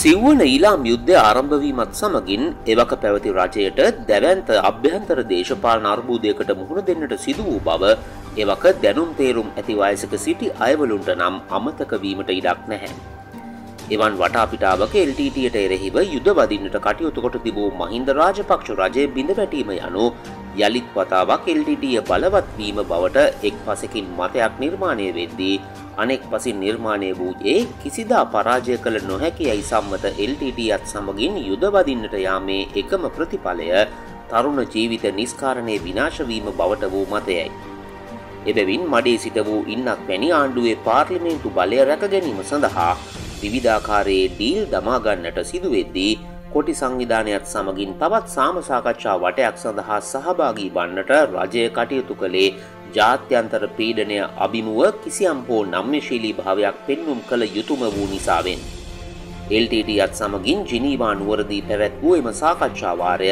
සිව්වන ඊලාම් යුද්ධය ආරම්භවීමත් සමගින් එවක පැවති රජයට දැවන්ත අභ්‍යන්තර දේශපාලන අර්බූදයකට මුහුණ දෙන්නට සිදු වූ බව එවක දැනුම් තේරුම් ඇති වයසක සිටි අයවලුන්ට නම් අමතක වීමට ඉඩක් නැහැ. එවන් වටාපිටාවක එල්ටීටයට එරෙහිව යුද වදින්නට කටයුතු කොට තිබූ මහින්ද රාජපක්ෂ රජය බිඳ වැටීම යනු යළිත් වතාවක් එල්ටිටිය බලවත්වීම බවට එක් පසකින් මතයක් නිර්මාණය වෙද්දී අනෙක් පසින් නිර්මාණය වූයේ කිසිදා පරාජය කළ නොහැකි ඇයි සම්මත එල්ටිටියත් සමගින් යුදවදින්නට යාමේ එකම ප්‍රතිඵලය තරුණ ජීවිත නිස්කාරණය විනාශවීම බවට වූ මතයයි. එබැවින් මඩේ සිට වූ ඉන්නක් වැනි ආණ්ඩුවේ පාර්ලිමේන්තු බලය රැක ගැනීම සඳහා විවිධාකාරයේ ඩීල් දමාගන්නට සිදුවෙද්දී කොටි සංවිධානයත් සමගින් තවත් සාමසාකච්ඡා වටයක් සඳහා සහභාගී වන්නට රජය කටයුතු කළේ ජාත්‍යන්තර පීඩනය අභිමුව කිසියම් හෝ නම්්‍යශීලී භාවයක් පෙන්නුම් කළ යුතුම වූ නිසාවෙන්. එල්ටටත් සමගින් ජිනීවා නුවරදී පැවැත් වූ එම සාකච්ඡාවාරය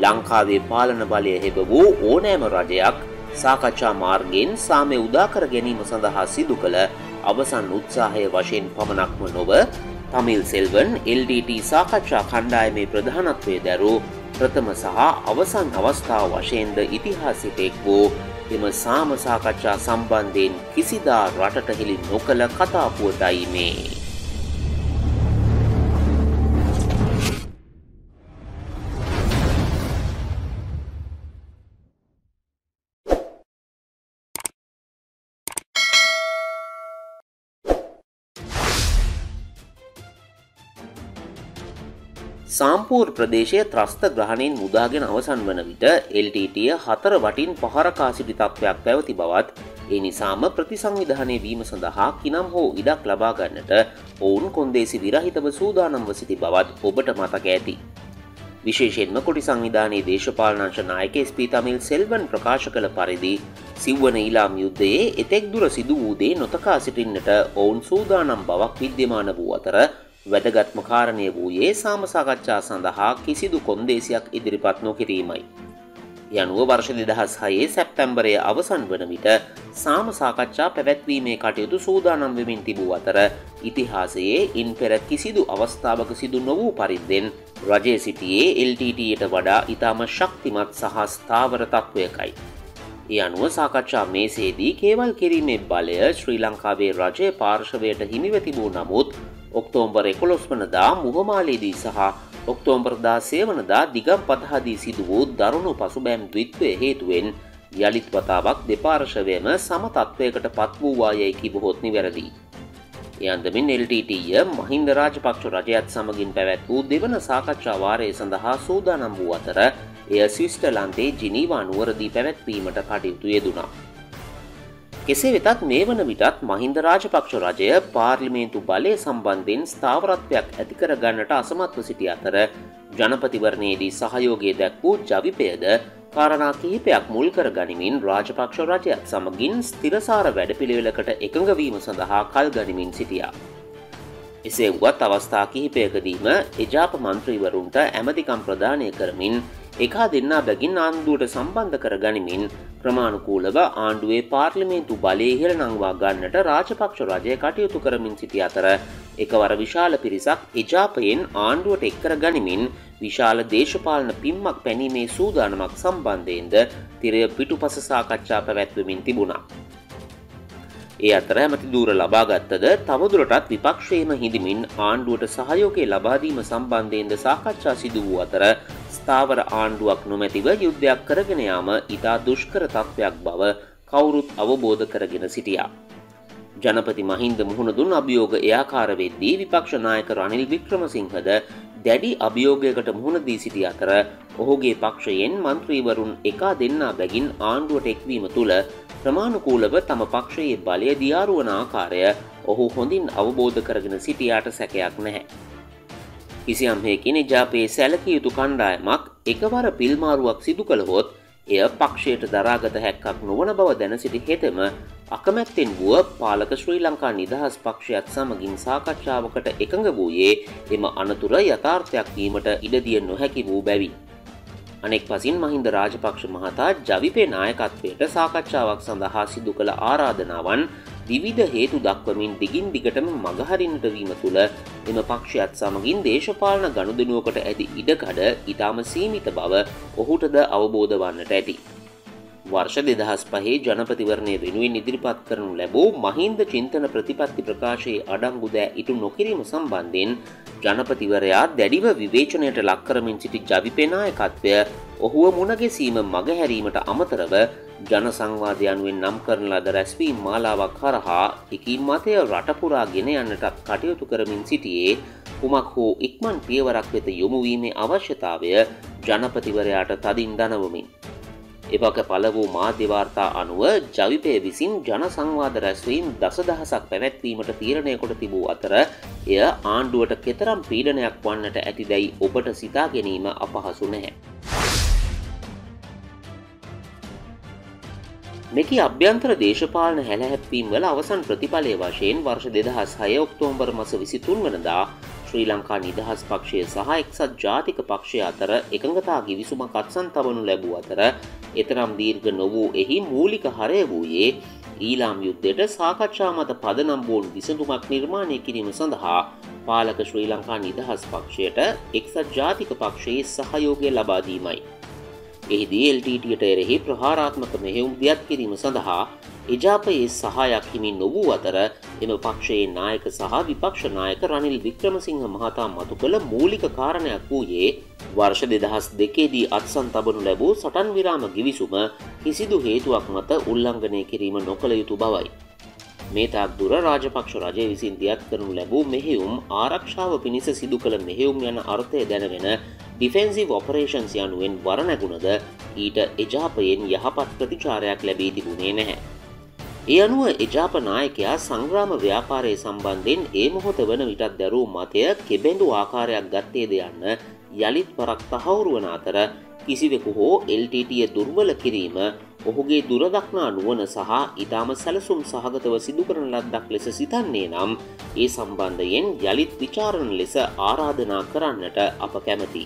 ලංකාවේ පාලන බලය හෙබ වූ ඕනෑම රජයක් සාකච්ඡා මාර්ගෙන් සාමය උදාකර ගැනීම සඳහා සිදු කළ අවසන් උත්සාහය වශයෙන් පමණක්ම නොව තමිල් සෙල්වන් LDT සාකච්ඡා කණ්ඩායමේ ප්‍රධානත්වය දැරූ ප්‍රථම සහ අවසන් අවස්ථාව වශයෙන්ද ඉතිහාසිතෙක් වූ එම සාම සාකච්ඡා සම්බන්ධයෙන් කිසිදා රටට හෙළි නොකළ කතාපුවතයි මේ. සාම්පූර් ප්‍රදේශය ත්‍රස්ත ග්‍රහණයෙන් මුදාගෙන අවසන් වන විට එල්ටටිය හතර වටින් පහරකාසිටි තත්ත්වයක් පැවති බවත් ඒ නිසාම ප්‍රතිසංවිධානය වීම සඳහා කිනම් හෝ ඉඩක් ලබාගන්නට ඔවුන් කොන්දේසි විරහිතව සූදානම්ව සිටි බවත් ඔබට මතක ඇති. විශේෂෙන්ම කොටි සංවිධානයේ දේශපාලනංශ නායක ස්පී තමිල් සෙල්වන් ප්‍රකාශ කළ පරිදි සිව්වන ඊලාම් යුද්ධයේ එතෙක් දුර සිදු වූදේ නොතකා සිටින්නට ඔවුන් සූදානම් බවක් විද්‍යමාන වූ අතර වැදගත්ම කාරණය වූයේ සාමසාකච්ඡා සඳහා කිසිදු කොන්දේසියක් ඉදිරිපත් නොකිරීමයි. යනුව වර්ෂ දෙදහස් හයේ සැප්තැම්බරය අවසන් වන විට සාමසාකච්ඡා පැවැත්වීමේ කටයුතු සූදානම් වෙමින් තිබූ අතර ඉතිහාසයේ ඉන් පෙර කිසිදු අවස්ථාවක සිදු නොවූ පරිද්දෙන් රජය සිටියේ LTTයට වඩා ඉතාම ශක්තිමත් සහ ස්ථාවර තත්ත්වයකයි. ඒ අනුව සාකච්ඡා මේසේදී කේවල් කිරීමේ බලය ශ්‍රී ලංකාවේ රජය පාර්ශවයට හිමිව තිබූ නමුත් ඔක්තෝම්බර් එකොළොස් වනදා මුහමාලේදී සහ ඔක්තෝම්බර්දා සේවනදා දිගම් පතහදී සිදු වූ දරුණු පසුබෑම් ද්විත්වය හේතුවෙන් යළිත් වතාවක් දෙපාර්ශවයම සමතත්වයකට පත් වූවායයි කිබොහොත් නිවැරදි. යන්දමින් එල්ටටය මහින්ද රාජපක්ෂ රජයත් සමගින් පැවැත් වූ දෙවන සාකච්ඡාවාරය සඳහා සූදානම් වූ අතර එය ස්විස්ටලන්තේ ජිනීවා නුවරදී පැවැත්වීමට කටයුතු යෙදුනා. කෙසේ වෙතත් මේ වන විටත් මහින්ද රාජපක්ෂ රජය පාර්ලිමේන්තු බලය සම්බන්ධයෙන් ස්ථාවරත්වයක් ඇතිකර ගන්නට අසමත්ව සිටි අතර ජනපතිවරණයේදී සහයෝගය දැක් වූ ජවිපයද කාරණා කිහිපයක් මුල් කර ගනිමින් රාජපක්ෂ රජයත් සමගින් ස්තිරසාර වැඩපිළිවෙලකට එකඟවීම සඳහා කල් ගනිමින් සිටියා. එසේ වුවත් අවස්ථා කිහිපයකදීම එජාප මන්ත්‍රීවරුන්ට ඇමතිකම් ප්‍රධානය කරමින් එකා දෙන්නා බැගින් ආණ්ඩුවට සම්බන්ධ කර ගනිමින් ක්‍රමාණුකූලව ආණ්ඩුවේ පාර්ලිමේන්තු බලය ඉහළ නංවා ගන්නට රාජපක්ෂ රජය කටයුතු කරමින් සිටි අතර එකවර විශාල පිරිසක් එජාපයෙන් ආණ්ඩුවට එක්කර ගනිමින් විශාල දේශපාලන පිම්මක් පැනීමේ සූදානමක් සම්බන්ධයෙන්ද තිරය පිටුපස සාකච්ඡා පැවැත්වමින් තිබුණා. ඒ අතර ඇමති දූර ලබාගත්තද තවදුරටත් විපක්ෂයම හිඳමින් ආණ්ඩුවට සහයෝකය ලබාදීම සම්බන්ධයෙන්ද සාකච්ඡා සිදු වූ අතර ස්ථාවර ආණ්ඩුවක් නොමැතිව යුද්ධයක් කරගෙන යාම ඉතා දුෂ්කර තත්ත්වයක් බව කවුරුත් අවබෝධ කරගෙන සිටියා. ජනපති මහින්ද මුහුණදුන් අභියෝග එයාකාර වෙද්දී විපක්ෂ නායක රනිල් වික්‍රමසිංහද දැඩි අභියෝගයකට මුහුණ දී සිටි අතර ඔහුගේ පක්ෂයෙන් මන්ත්‍රීවරුන් එකා දෙන්නා බැගින් ආණ්ඩුවට එක්වීම තුළ ප්‍රමාණුකූලව තම පක්ෂයේ බලය දියාරුවන ආකාරය ඔහු හොඳින් අවබෝධ කරගෙන සිටියාට සැකයක් නැහැ. කිසියම් හේකින ජාපයේ සැලකිය යුතු කණ්ඩායමක් එකවර පිල්මාරුවක් සිදු කළහොත් එය පක්ෂයට දරාගත හැක්කක් නොවන බව දැන සිටි හෙතම අකමැත්තෙන් වුව පාලක ශ්‍රී ලංකා නිදහස් පක්ෂයත් සමගින් සාකච්ඡාවකට එකඟ වූයේ එම අනතුර යථාර්ථයක් වීමට ඉඩදිය නොහැකි වූ බැවි. අනෙක් පසින් මහින්ද රාජපක්ෂ මහතා ජවිපේ නායකත්වයට සාකච්ඡාවක් සඳහා සිදු කළ ආරාධනාවන් විවිධ හේතු දක්වමින් දිගින් දිගටම මගහරින්නට වීම තුළ එම පක්ෂයත් සමගින් දේශපාලන ගණුදනුවකට ඇති ඉඩකඩ ඉතාම සීමිත බව ඔහුටද අවබෝධ වන්නට ඇති. වර්ෂ දෙදහස් පහේ ජනපතිවරණය වෙනුවෙන් ඉදිරිපත් කරනු ලැබූ මහින්ද චින්තන ප්‍රතිපත්ති ප්‍රකාශයේ අඩංගු දෑ ඉටු නොකිරීම සම්බන්ධයෙන් ජනපතිවරයා දැඩිව විවේචනයට ලක්කරමින් සිටි ජවිපෙනායකත්වය ඔහුව මුණගෙසීම මගහැරීමට අමතරව ජන සංවාධයනුවෙන් නම් කරන ලද රැස්වීම් මාලාවක් හරහා එකින් මතය රටපුරා ගෙන යන්නටත් කටයුතු කරමින් සිටියේ කුමක් හෝ ඉක්මන් පියවරක් වෙත යොමුවීමේ අවශ්‍යතාවය ජනපතිවරයාට තදින් දනවමින්. එවක පළ වූ මාධ්‍යවාර්තා අනුව ජවිපය විසින් ජන සංවාධ රැස්වීම් දසදහසක් පැවැත්වීමට තීරණය කොට තිබූ අතර එය ආණ්ඩුවට කෙතරම් පීඩනයක් වන්නට ඇති දැයි ඔබට සිතා ගැනීම අපහසු නැහැ. මෙකි අභ්‍යන්තර දේශපාලන හැලහැප්වීම් වල අවසන් ප්‍රතිඵලය වශයෙන් වර්ෂ දෙදහස් හය ඔක්තෝම්බර් මස විසිතුන් වනදා ශ්‍රී ලංකා නිදහස් පක්ෂය සහ එක්සත් ජාතික පක්ෂය අතර එකඟතා ගිවිසුමක් අත්සන් තබනු ලැබූ අතර එතරම් දීර්ඝ නොවූ එහි මූලික හරය වූයේ ඊලාම් යුද්ධයට සාකච්ඡා මත පදනම්බෝන් විසඳුමක් නිර්මාණය කිරීම සඳහා පාලක ශ්‍රී ලංකා නිදහස් පක්ෂයට එක්සත් ජාතික පක්ෂයේ සහයෝගය ලබාදීමයි. එහිදී එල්ටට එරෙහි ප්‍රහාරාත්මක මෙහෙවුම් දියත් කිරීම සඳහා එජාපයේ සහයක් හිමි නොවූ අතර එම පක්ෂයේ නායක සහ විපක්ෂ නායක රනිල් වික්‍රමසිංහ මහතා මතු කළ මූලික කාරණයක් වූයේ වර්ෂ දෙදහස් දෙකේදී අත්සන් තබනු ලැබූ සටන් විරාම ගිවිසුම කිසිදු හේතුවක් මත උල්ලංඝනය කිරීම නොකළ යුතු බවයි. මේ තාක් දුර රාජපක්ෂ රජය විසින් දියත් කරනු ලැබූ මෙහෙවුම් ආරක්ෂාව පිණිස සිදු කළ මෙහෙවුම් යන අර්ථය දැනගෙන ඩිෆෙන්සිව් ඔපරේෂන්ස් යනුවෙන් වරනැගුණද ඊට එජාපයෙන් යහපත් ප්‍රතිචාරයක් ලැබී තිබුණේ නැහැ. ඒ අනුව එජාප නායකයා සංග්‍රාම ව්‍යාපාරය සම්බන්ධයෙන් ඒ මොහොත වන විටත් දැරූ මතය කෙබෙන්ඩු ආකාරයක් ගත්තේද යන්න යළිත් පරක් තහවුරු වන අතර කිසිවෙකු හෝ එල්ටටිය දුර්වල කිරීම ඔහුගේ දුරදක්නා නුවන සහ ඉතාම සැලසුම් සහගතව සිදු කරන ලද්දක් ලෙස සිතන්නේ නම් ඒ සම්බන්ධයෙන් යළිත් විචාරණ ලෙස ආරාධනා කරන්නට අප කැමති.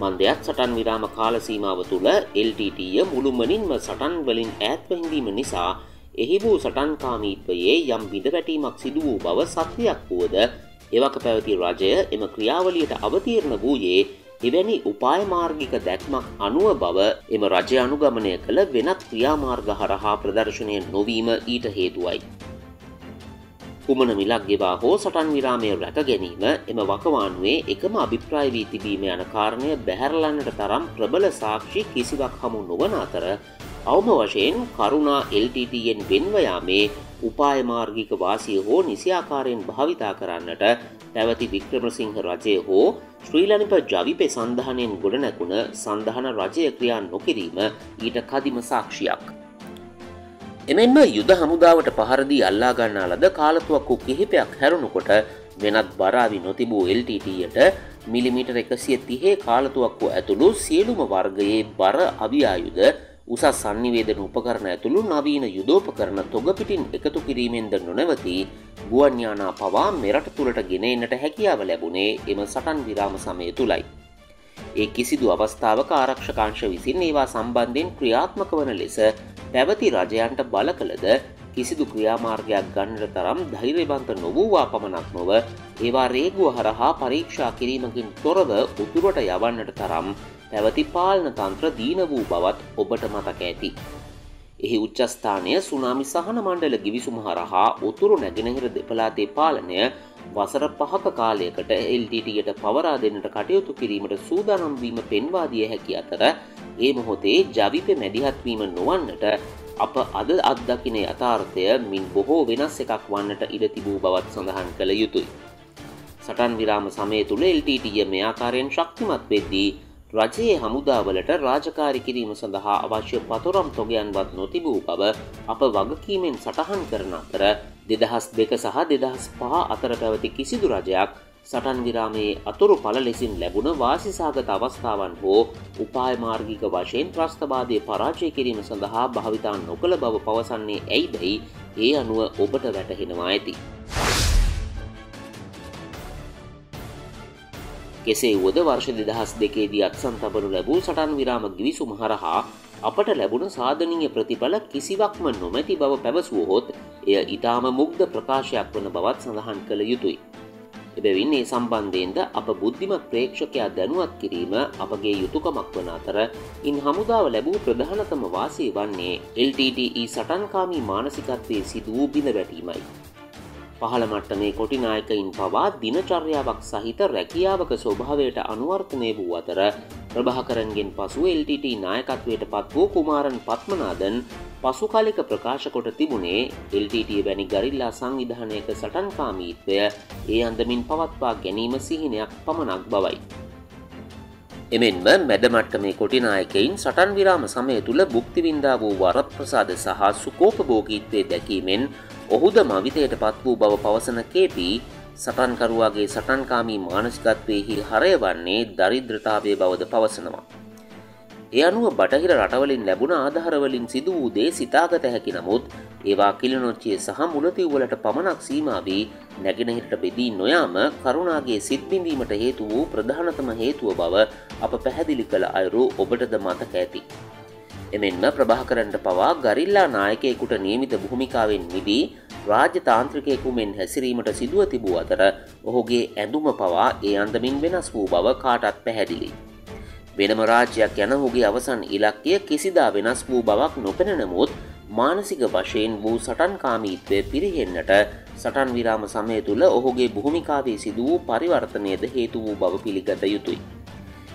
මන්දයක් සටන් විරාම කාලසීමාව තුළ එල්ටටිය මුළුමනින්ම සටන් වලින් ඈත්වහිඳීම නිසා එහි වූ සටන්කාමීත්වයේ යම් බිඳ වැටීමක් සිදු වූ බව සත්‍යයක් වුවද එවක පැවති රජය එම ක්‍රියාවලියට අවතීරණ වූයේ එවැනි උපායමාර්ගික දැක්මක් අනුව බව එම රජය අනුගමනය කළ වෙනත් ක්‍රියාමාර්ග හරහා ප්‍රදර්ශනය නොවීම ඊට හේතුවයි. කුමන මිලක් ගෙවා හෝ සටන් විරාමය රැක ගැනීම එම වකවානුවේ එකම අභිප්‍රාය වී තිබීම යන කාරණය බැහැරලන්නට තරම් ප්‍රබල සාක්ෂි කිසිවක් හමු නොවන අතර අවම වශයෙන් කරුණා LTTයෙන් වෙන්වයාමේ උපායමාර්ගික වාසිය හෝ නිසියාකාරයෙන් භාවිතා කරන්නට පැවති වික්‍රමසිංහ රජය හෝ ශ්‍රී ලනිප ජවිපේ සන්ධානයෙන් ගොඩනැකුණ සඳහන රජය ක්‍රියා නොකිරීම ඊට කදිම සාක්ෂියක්. එමෙන්ම යුද හමුදාවට පහරදී අල්ලාගන්නා ලද කාලතුවක්කු කිහිපයක් හැරුණුකොට වෙනත් බරාවි නොතිබූ එල්ටට මිලිමිටර එකසිය තිහේ කාලතුවක්කු ඇතුළු සියලුම වර්ගයේ බර අවියායුද උසස් සංනිවේදන උපකරණ ඇතුළු නවීන යුදෝපකරන තොගපිටින් එකතු කිරීමෙන්ද නොනැවති ගුවන්යානා පවා මෙරට තුළට ගෙනෙන්නට හැකියාව ලැබුණේ එම සටන් විරාම සමය තුළයි. ඒ කිසිදු අවස්ථාවක ආරක්ෂකාංශ විසින් ඒවා සම්බන්ධයෙන් ක්‍රියාත්මක වන ලෙස පැවති රජයන්ට බල කළද කිසිදු ක්‍රියාමාර්ගයක් ගන්නට තරම් ධෛර්යබන්ත නොවූවා පමණක් නොව ඒවා රේගුව හරහා පරීක්ෂා කිරීමකින් තොරව උතුරට යවන්නට තරම් පැවති පාලන තන්ත්‍ර දීන වූ බවත් ඔබට මතක ඇති. එහි උච්චස්ථානය සුනාමි සහන මණ්ඩල ගිවිසුම හරහා උතුරු නැගෙනහිර දෙපලාතේ පාලනය වසර පහක කාලයකට එල්ටට පවරා දෙන්නට කටයුතු කිරීමට සූදානම්වීම පෙන්වාදිය හැකි අතර ඒ මොහොතේ ජවිප මැදිහත්වීම නොවන්නට අප අද අත්දකින යථාර්ථය මින් බොහෝ වෙනස් එකක් වන්නට ඉඩ තිබූ බවත් සඳහන් කළ යුතුයි. සටන් විරාම සමය තුළ එල්ටටිය මෙයාකාරයෙන් ශක්තිමත් වෙද්දී රජයේ හමුදාවලට රාජකාරි කිරීම සඳහා අවශ්‍ය පතුරම් තොගයන්වත් නොතිබූ බව අප වගකීමෙන් සටහන් කරන අතර දෙදහස් දෙක සහ දෙදහස් පහ අතර පැවති කිසිදු රජයක් සටන් විරාමයේ අතුරු පල ලෙසින් ලැබුණ වාසිසාගත අවස්ථාවන් හෝ උපායමාර්ගික වශයෙන් ත්‍රස්ථබාදය පරාජය කිරීම සඳහා භාවිතා නොකළ බව පවසන්නේ ඇයි දැයි ඒ අනුව ඔබට වැටහෙනවා ඇති. කෙසේ වුවද වර්ෂ දෙදහස් දෙකේදී අත්සන් තබනු ලැබූ සටන් විරාම ගිවිසුම හරහා අපට ලැබුණ සාධනීය ප්‍රතිඵල කිසිවක්ම නොමැති බව පැවසුවහොත් එය ඉතාම මුග්ධ ප්‍රකාශයක් වන බවත් සඳහන් කළ යුතුයි. එබැවින් ඒ සම්බන්ධයෙන්ද අප බුද්ධිමත් ප්‍රේක්ෂකයා දැනුවත් කිරීම අපගේ යුතුකමක් වන අතර ඉන් හමුදාව ලැබූ ප්‍රධානතම වාසය වන්නේ LTTE සටන්කාමී මානසිකත්වයේ සිදුවූ බිඳ වැටීමයි. පහළ මට්ටමේ කොටිනායකයින් පවා දිනචර්යාවක් සහිත රැකියාවක ස්වභාවයට අනුවර්තනය වූ අතර ප්‍රභාකරන්ගෙන් පසු LTT නායකත්වයට පත් වූ කුමාරන් පත්මනාදන් පසුකාලික ප්‍රකාශ කොට තිබුණේ LTT වැනි ගරිල්ලා සංවිධානයක සටන්කාමීත්වය ඒ අන්දමින් පවත්වා ගැනීම සිහිනයක් පමණක් බවයි. එමෙන්ම මැදමට්ටමේ කොටිනායකයින් සටන් විරාම සමය තුළ බුක්තිවින්දා වූ වරත් ප්‍රසාද සහ සුකෝපභෝගීත්වය දැකීමෙන් ඔහුද මවිතයට පත් වූ බව පවසන කේපී සටන්කරුවාගේ සටන්කාමී මානසිකත්වයෙහි හරය වන්නේ දරිද්‍රතාවය බවද පවසනවා. ඒ අනුව බටහිර රටවලින් ලැබුණ ආධහරවලින් සිදු වූ දේ සිතාගත හැකි නමුත් ඒවා කිලනොච්චිය සහ මුලතිව්වලට පමණක් සීමාවී නැගෙනහිට බෙදී නොයාම කරුණාගේ සිත්බිඳීමට හේතු වූ ප්‍රධානතම හේතුව බව අප පැහැදිලි කළ අයුරු ඔබටද මතක ඇති. එමෙන්ම ප්‍රභාකරන්ට පවා ගරිල්ලා නායකයෙකුට නියමිත භූමිකාවෙන් මිදී රාජ්‍ය තාන්ත්‍රිකයෙකු මෙන් හැසිරීමට සිදුව තිබූ අතර ඔහුගේ ඇඳුම පවා ඒ අන්දමින් වෙනස් වූ බව කාටත් පැහැදිලි. වෙනම රාජ්‍යයක් යන හුගේ අවසන් ඉලක්කය කිසිදා වෙනස් වූ බවක් නොපෙන නමුත් මානසික වශයෙන් වූ සටන්කාමීත්වය පිරිහෙන්නට සටන් විරාම සමය තුළ ඔහුගේ භූමිකාවේ සිදු වූ පරිවර්තනයද හේතු වූ බව පිළිගත යුතුයි.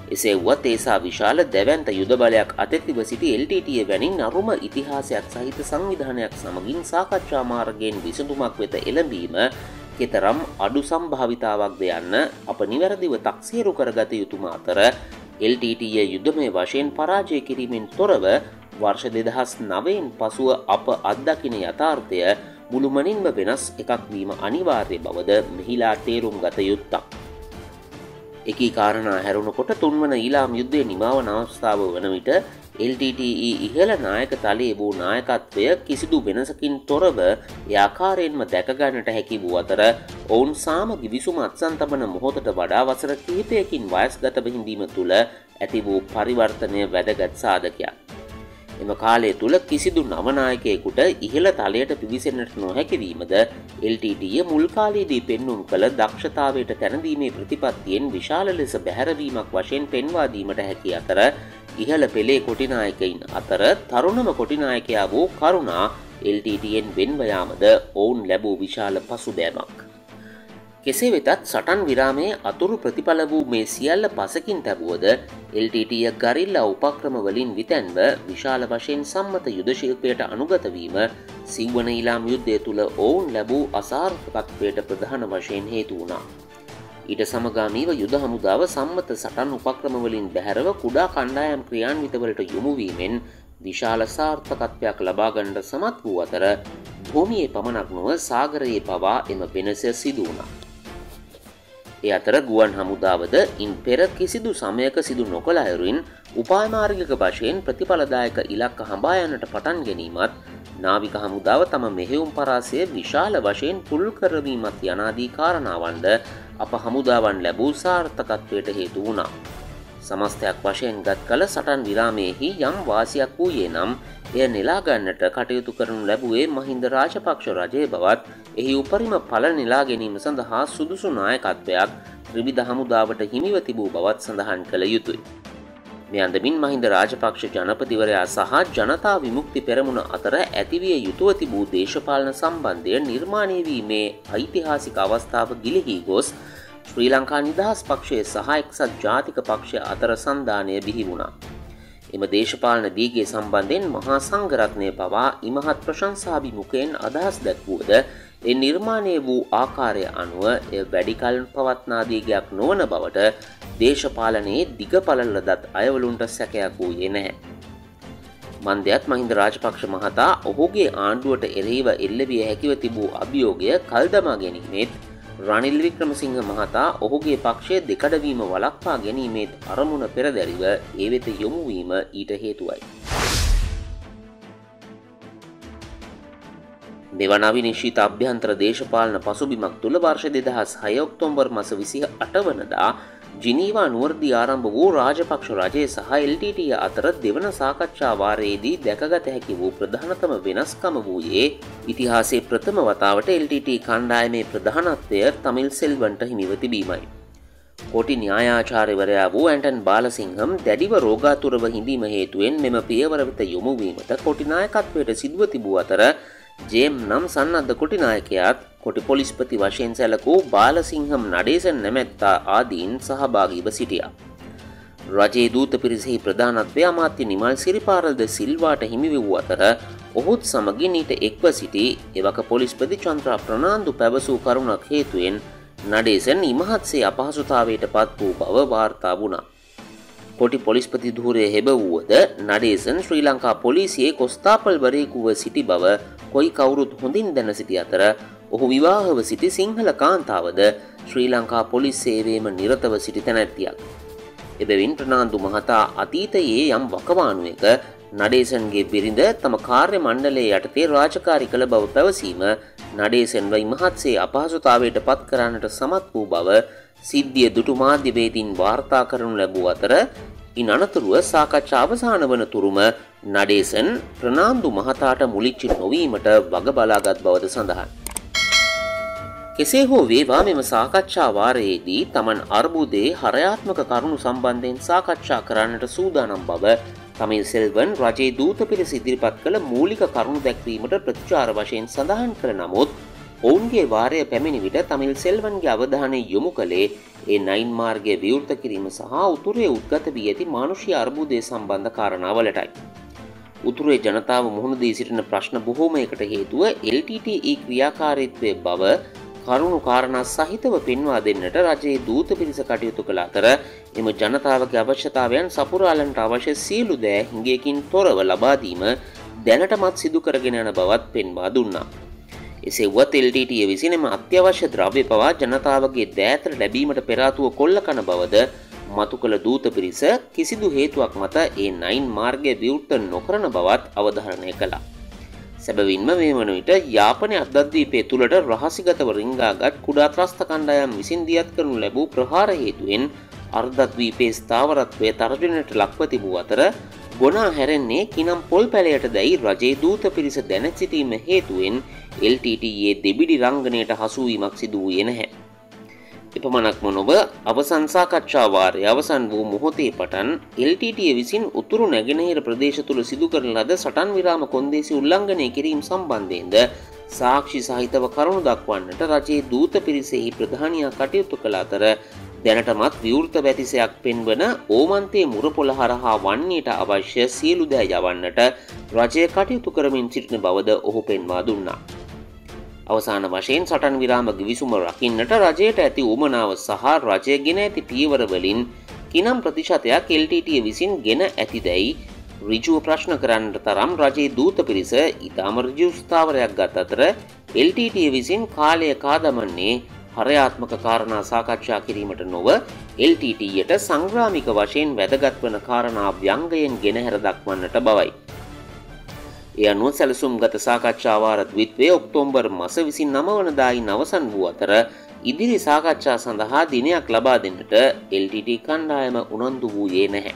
එසේ වුවත් ඒසා විශාල දැවන්ත යුද බලයක් අතැතිව සිටි එල්ටටිය වැනින් අරුම ඉතිහාසයක් සහිත සංවිධානයක් සමගින් සාකච්ඡා මාර්ගයෙන් විසඳුමක් වෙත එළඹීම කෙතරම් අඩු සම්භාවිතාවක්ද යන්න අප නිවැරදිව තක්සේරු කරගත යුතුම අතර එල්ටටිය යුද්ධමය වශයෙන් පරාජය කිරීමෙන් තොරව වර්ෂ දෙදහස් නවයෙන් පසුව අප අත්දකින යථාර්ථය මුළුමනින්ම වෙනස් එකක් වීම අනිවාර්ය බවද මෙහිලා තේරුම් ගත යුත්තක්. එකී කාරණා හැරුණකොට තුන්වන ඊලාම් යුද්ධය නිමාවන අවස්ථාව වන විට LTTE ඉහළ නායක තලයේ වූ නායකත්වය කිසිදු වෙනසකින් තොරව යාකාරයෙන්ම දැකගන්නට හැකි වූ අතර ඔවුන් සාම ගිවිසුම අත්සන් තබන මොහොතට වඩා වසර කිහිපයකින් වයස්ගත බහිඳීම තුළ ඇති වූ පරිවර්තනය වැදගත් සාධකයක්. එම කාලය තුළ කිසිදු නවනායකයෙකුට ඉහළ තලයට පිවිසෙන්න්නට නොහැකිවීමද එල්ටටිය මුල්කාලයේදී පෙන්නුම් කළ දක්ෂතාවයට තැනදීමේ ප්‍රතිපත්තියෙන් විශාල ලෙස බැහැරවීමක් වශයෙන් පෙන්වාදීමට හැකි අතර ඉහළ පෙළේ කොටිනායකයින් අතර තරුණම කොටිනායකයා වූ කරුණා එල්ටටෙන් වෙන්වයාමද ඔවුන් ලැබූ විශාල පසුබෑමක්. කෙසේ වෙතත් සටන් විරාමේ අතුරු ප්‍රතිඵල වූ මේ සියල්ල පසකින් තැබුවද එල්ටටිය ගරිල්ල උපක්‍රම වලින් විතැන්ව විශාල වශයෙන් සම්මත යුදශිල්පයට අනුගතවීම සිව්වන ඉලාම් යුද්ධය තුළ ඔවුන් ලැබූ අසාර්ථකත්වයට ප්‍රධාන වශයෙන් හේතු වුණා. ඊට සමගාමීව යුද හමුදාව සම්මත සටන් උපක්‍රමවලින් බැහැරව කුඩා කණ්ඩායම් ක්‍රියාන්විතවලට යොමුවීමෙන් විශාල සාර්ථකත්වයක් ලබාගණ්ඩ සමත් වූ අතර භූමියේ පමණක් නොව සාගරයේ පවා එම වෙනස සිදුවනා. ඒ අතර ගුවන් හමුදාවද ඉන් පෙර කිසිදු සමයක සිදු නොකළ අයුරින් උපාමාර්ගික වශයෙන් ප්‍රතිඵලදායක ඉලක්ක හඹායන්නට පටන් ගැනීමත් නාවික හමුදාව තම මෙහෙවුම් පරාසය විශාල වශයෙන් පුල් කරවීමත් යනාදී කාරණාවන්ද අප හමුදාවන් ලැබූ සාර්ථකත්වයට හේතු වුණා. සමස්තයක් වශයෙන් ගත් කළ සටන් විරාමයෙහි යම් වාසියක් වූයේ නම් එය නෙලාගන්නට කටයුතු කරනු ලැබුවේ මහින්ද රාජපක්ෂ රජය බවත් එහි උපරිම පල නිලා ගැනීම සඳහා සුදුසු නායකත්වයක් ත්‍රිවිධ හමුදාවට හිමිව තිබූ බවත් සඳහන් කළ යුතුයි. මේ අඳමින් මහින්ද රාජපක්ෂ ජනපතිවරයා සහ ජනතා විමුක්ති පෙරමුණ අතර ඇතිවිය යුතුව තිබූ දේශපාලන සම්බන්ධය නිර්මාණය වීමේ ඓතිහාසික අවස්ථාව ගිලිහි ගොස් ශ්‍රී ලංකා නිදහස් පක්ෂය සහ එක්සත් ජාතික පක්ෂය අතර සන්ධානය බිහි වුණා. එම දේශපාලන දීගේ සම්බන්ධයෙන් මහා සංගරත්නය පවා ඉමහත් ප්‍රශංසාභිමුකයෙන් අදහස් දැක්වූද එ නිර්මාණය වූ ආකාරය අනුව එය වැඩිකල් පවත්නාදීගයක් නොවන බවට දේශපාලනයේ දිගපලල්ල දත් අයවලුන්ට සැකයක් වූයේ නැහැ. මන්දයත් මහින්ද රාජපක්ෂ මහතා ඔහුගේ ආණ්ඩුවට එරෙහිව එල්ලවිය හැකිව තිබූ අභියෝගය කල්දමා ගැනීමෙත් රනිල් වික්‍රමසිංහ මහතා ඔහුගේ පක්ෂය දෙකඩවීම වලක්වා ගැනීමේත් අරමුණ පෙරදැරිව ඒ වෙත යොමුවීම ඊට හේතුවයි. මෙවනවි නිශ්ිත අභ්‍යන්ත්‍ර දේශපාලන පසුබිමක් තුළ වර්ෂ දෙදහස් හයඔක්තොම්බර් මස විසි අට වනදා ජිනීවා නුවර්දි ආරම්භ වූ රාජපක්ෂ රජය සහ එල්ටට අතර දෙවන සාකච්ඡා වාරයේදී දැකගත හැකි වූ ප්‍රධානතම වෙනස්කම වූයේ ඉතිහාසේ ප්‍රථම වතාවට එල්ටට කණ්ඩායමේ ප්‍රධානත්වය තමිල් සෙල්වන්ට හිමිව තිබීමයි. කොටි න්‍යායාචාර්යවරයා වූ ඇන්ටන් බාලසිංහම් දැඩිව රෝගාතුරව හිඳීම හේතුවෙන් මෙම පියවර වෙත යොමුවීමට කොටිනායකත්වයට සිදුව තිබූ අතර ජේම් නම් සන්නද්ධ කොටිනායකයාත් කොටි පොලිස්පති වශයෙන් සැලකූ බාලසිංහම් නඩේසන් නැමැත්තා ආදීන් සහභාගීව සිටියා. රජයේ දූත පිරිසෙහි ප්‍රධානත්වය අමාත්‍ය නිමල් සිරිපාරල්ද සිල්වාට හිමි වූ අතර ඔහුත් සමගින් ඊට එක්ව සිටි එවක පොලිස්පති චන්ත්‍රා ප්‍රනාාන්දු පැවසූ කරුණක් හේතුවෙන් නඩේසන් ඉමහත්සේ අපහසුතාවයට පත් වූ බව වාර්තා වුණා. කොටි පොලිස්පති ධූරය හෙබ වුවද නඩේසන් ශ්‍රී ලංකා පොලිසියේ කොස්ථාපල්වරයෙකුව සිටි බව කොයි කවුරුත් හොඳින් දැන සිටි අතර ඔහු විවාහව සිටි සිංහල කාන්තාවද ශ්‍රී ලංකා පොලිස් සේවේම නිරතව සිටි තැනැත්තියක්. එබැවින් ප්‍රනාන්දු මහතා අතීතයේ යම් වකවානුවක නඩේසන්ගේ බිරිඳ තම කාර්ය මණ්ඩලේ යටතේ රාජකාරි කළ බව පැවසීම නඩේසන්ව ඉමහත්සේ අපහසුතාවයට පත් කරන්නට සමත් වූ බව සිද්ධිය දුටු මාධ්‍යවේදීන් වාර්තා කරනු ලැබූ අතර ඉන් අනතුරුව සාකච්ඡා අවසාන වන තුරුම නඩේසන් ප්‍රනාන්දු මහතාට මුලිච්චි නොවීමට වග බලාගත් බවද සඳහන්. කෙසේ හෝ වේවා මෙම සාකච්ඡා වාරයේදී තමන් අර්බුදේ හරයාත්මක කරුණු සම්බන්ධයෙන් සාකච්ඡා කරන්නට සූදානම් බව තමිල් සෙල්වන් රජයේ දූත පිරිස ඉදිරිපත් කළ මූලික කරුණු දැක්වීමට ප්‍රතිචාර වශයෙන් සඳහන් කළ නමුත් ඔවුන්ගේ වාරය පැමිණි විට තමිල් සෙල්වන්ගේ අවධානය යොමු කළේ ඒ නයින් මාර්ගය විවෘත කිරීම සහ උතුරේ උද්ගත වී ඇති මානුෂ්‍ය අර්බුදය සම්බන්ධ කාරණාවලටයි. උතුරේ ජනතාව මුහුණදී සිටින ප්‍රශ්න බොහෝමයකට හේතුව LTTE ක්‍රියාකාරීත්වය බව කරුණු කාරණා සහිතව පෙන්වා දෙන්නට රජයේ දූත පිරිස කටයුතු කළ අතර එම ජනතාවගේ අවශ්‍යතාවයන් සපුරාලන්ට අවශ්‍ය සියලු දෑ හිඟයකින් තොරව ලබාදීම දැනටමත් සිදු කරගෙන යන බවත් පෙන්වා දුන්නා. එසේ වුවත් LTT විසින එම අත්‍යවශ්‍ය ද්‍රව්‍ය පවා ජනතාවගේ දෑතර ලැබීමට පෙරාතුව කොල්ල කන බවද මතු කළ දූත පිරිස කිසිදු හේතුවක් මත ඒ නයින් මාර්ගය විවෘත නොකරන බවත් අවධාරණය කළා. සැබවින්ම මේ වන විට යාපනය අදද්වීපය තුළට රහසිගතව රිංගාගත් කුඩා ත්‍රස්ථ කණ්ඩායම් විසින් දියත් කරනු ලැබූ ප්‍රහාර හේතුවෙන් අර්ධත්වීපේ ස්ථාවරත්වය තර්ජනයට ලක්ව තිබූ අතර ගොනා හැරෙන්නේ කිනම් පොල් පැලයට දැයි රජයේ දූත පිරිස දැන සිටීම හේතුවෙන් LTTයේ දෙබිඩි රංගනයට හසුවීමක් සිදු වූයේ නැහැ. එපමණක්ම නොව අවසංසාකච්ඡාවාරය අවසන් වූ මොහොතේ පටන් එල්ටටිය විසින් උතුරු නැගෙනහිර ප්‍රදේශ තුළ සිදු කරන ලද සටන් විරාම කොන්දේසි උල්ලංඝනය කිරීම සම්බන්ධයෙන්ද සාක්ෂි සහිතව කරුණු දක්වන්නට රජයේ දූත පිරිසෙහි ප්‍රධානයක් කටයුතු කළ අතර දැනටමත් විවෘත වැතිසයක් පෙන්වන ඕමන්තේ මුරපොළ හරහා වන්නේට අවශ්‍ය සියලු දෑ යවන්නට රජය කටයුතු කරමින් සිටින බවද ඔහු පෙන්වා දුන්නා. අවසාන වශයෙන් සටන් විරාම ගිවිසුම රකින්නට රජයට ඇති උමනාව සහ රජය ගෙන ඇති පියවරවලින් කිනම් ප්‍රතිශතයක් එල්ටටිය විසින් ගෙන ඇතිදැයි රිජුව ප්‍රශ්න කරන්නට තරම් රජයේ දූත පිරිස ඉතාම රජස්ථාවරයක් ගත් අතර එල්ටටිය විසින් කාලය කාදමන්නේ හරයාත්මක කාරණා සාකච්ඡා කිරීමට නොව එල්ටටයට සංග්‍රාමික වශයෙන් වැදගත් වන කාරණා ව්‍යංගයෙන් ගෙනහැර දක්වන්නට බවයි. එය අනුව සැලසුම් ගත සාකච්ඡාවාර ද්විත්වය ඔක්තෝම්බර් මස විසින් නම වනදායි නවසන් වූ අතර ඉදිරි සාකච්ඡා සඳහා දිනයක් ලබා දෙන්නට LTT කණ්ඩායම උනන්දු වූයේ නැහැ.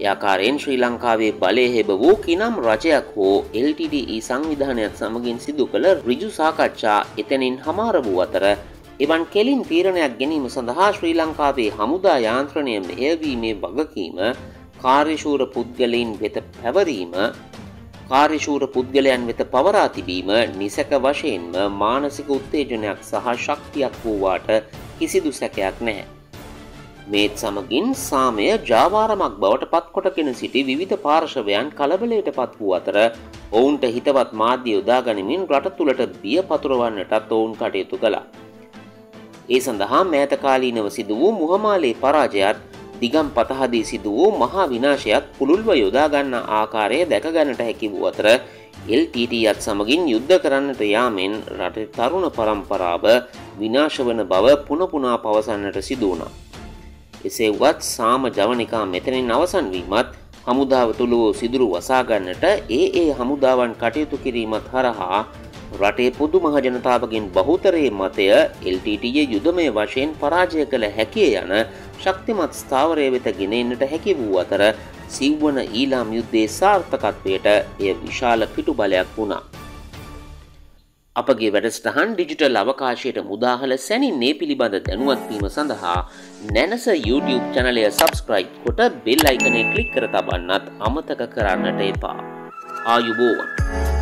යාකාරයෙන් ශ්‍රී ලංකාවේ බලය හෙබ වූ කිනම් රජයක් හෝ LTDE සංවිධානයක් සමගින් සිදු කළ රිජු සාකච්ඡා එතැනින් හමාර වූ අතර එවන් කෙලින් තීරණයක් ගැනීම සඳහා ශ්‍රී ලංකාවේ හමුදා යාන්ත්‍රණය මෙහෙවීමේ වගකීම කාර්යශූර පුද්ගලයින් වෙත පැවරීම කාර්යශූර පුද්ගලයන් වෙත පවරා තිබීම නිසැක වශයෙන්ම මානසික උත්තේජනයක් සහ ශක්තියක් වූවාට කිසිදු සැකයක් නැහැ. මේත් සමගින් සාමය ජාවාරමක් බවට පත්කොටගෙන සිටි විවිධ පාර්ශවයන් කලබලයට පත් වූ අතර ඔවුන්ට හිතවත් මාධ්‍ය යොදා ගනිමින් රට තුළට බිය පතුරවන්නටත් ඔවුන් කටයුතු කළා. ඒ සඳහා මෑතකාලීනව සිදු වූ මුහමාලේ පරාජයත් දිගම් පතහදී සිදු වූ මහා විනාශයක් පුළුල්ව යොදාගන්න ආකාරය දැකගන්නට හැකි වූ අතර එල්ටීටත් සමගින් යුද්ධ කරන්නට යාමෙන් රට තරුණ පරම්පරාව විනාශ වන බව පුනපුනා පවසන්නට සිදුවනා. එසේ වත් සාම ජවනිකා මෙතනින් අවසන්වීමත් හමුදාව තුළ වූ සිදුරු වසාගන්නට ඒ ඒ හමුදාවන් කටයුතු කිරීමත් හරහා රටේ පොදු මහජනතාවගෙන් බහුතරයේ මතය LTTය යුදමය වශයෙන් පරාජය කළ හැකිය යන ශක්තිමත් ස්ථාවරය වෙත ගෙනෙන්නට හැකි වූ අතර සිව්වන ඊලාම් යුද්ධයේ සාර්ථකත්වයට එය විශාල පිටු බලයක් වුණා. අපගේ වැඩස්ටහන් ඩිජිටල් අවකාශයට මුදාහල සැනින්නේ පිළිබඳ දැනුවත්වීම සඳහා නැනස YouTube චනලය සබස්ක්‍රයිබ් කොට බෙල් අයිකනය කලික් කර තබන්නත් අමතක කරන්නට එපා. ආයුබෝවන්.